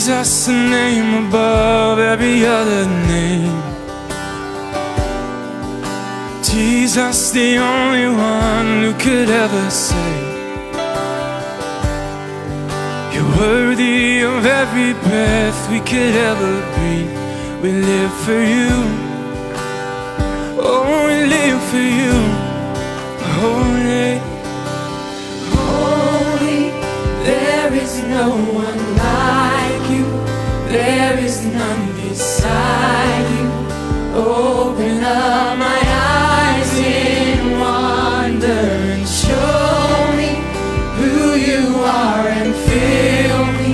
Jesus, the name above every other name. Jesus, the only one who could ever save. You're worthy of every breath we could ever breathe. We live for you. Oh, we live for you. Holy, holy, there is no one none beside you. Open up my eyes in wonder and show me who you are and fill me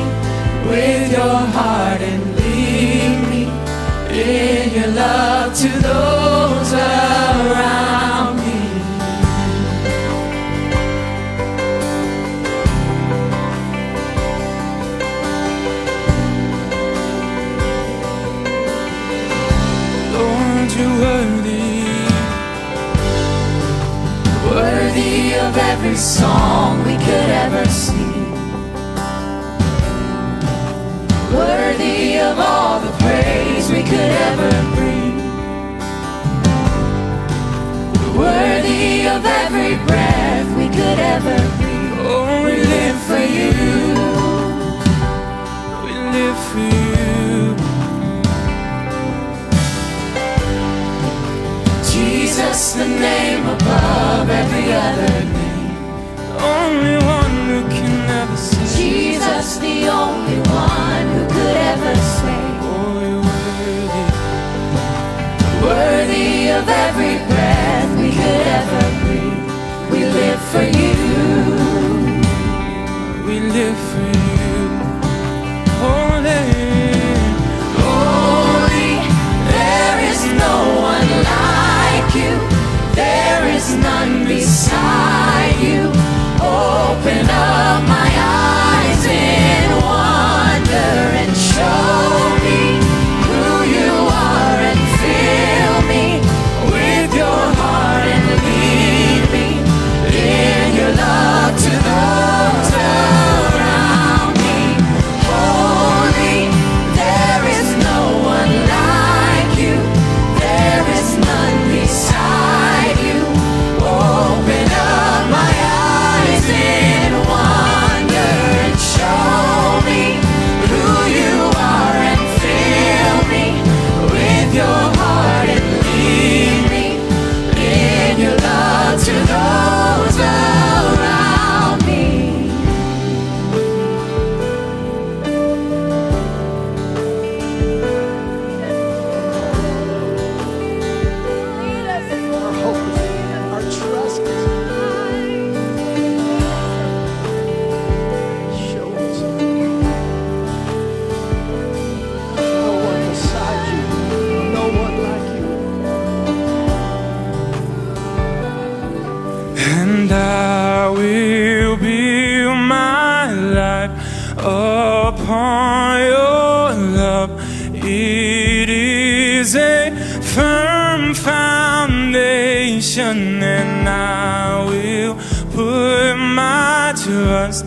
with your heart and lead me in your love to those of every song we could ever sing. Worthy of all the praise we could ever bring. Worthy of every breath we could ever breathe. Oh, we live for you. We live for you. Jesus, the name above of every a firm foundation, and I will put my trust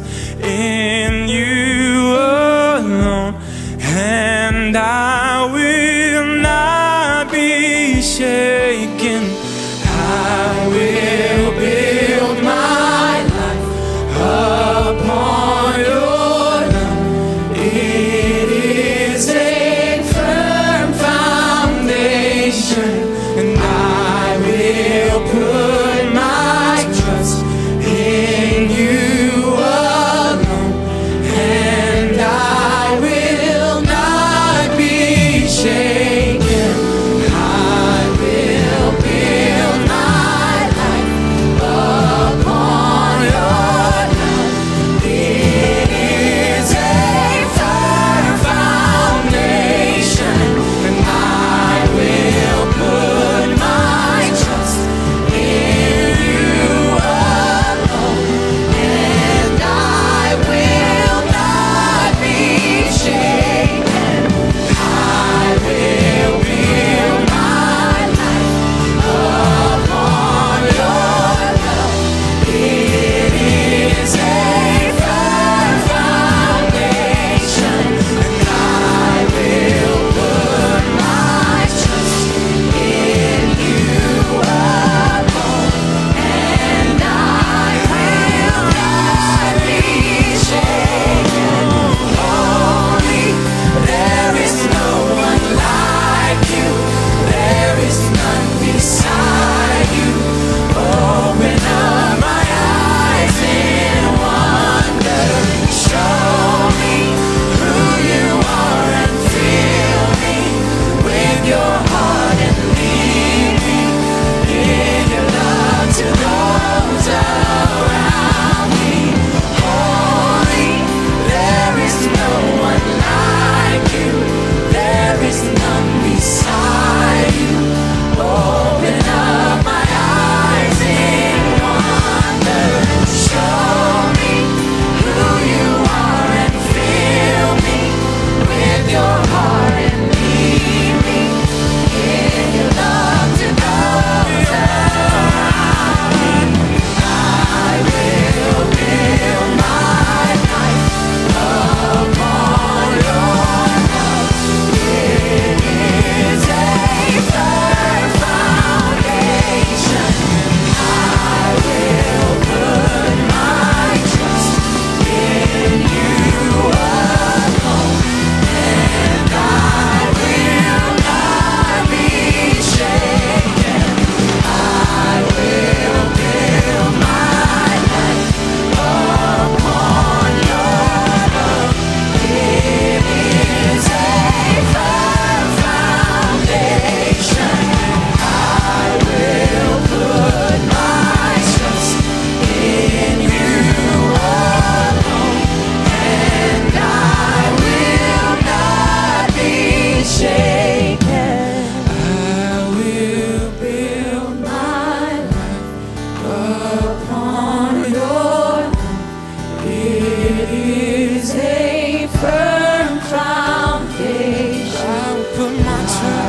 but my turn.